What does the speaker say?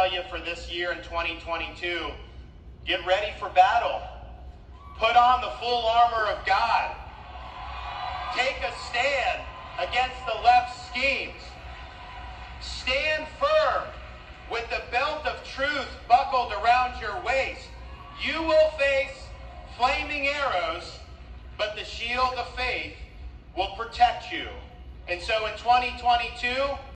tell you for this year in 2022, get ready for battle. Put on the full armor of God. Take a stand against the left schemes. Stand firm with the belt of truth buckled around your waist. You will face flaming arrows, but the shield of faith will protect you. And so in 2022,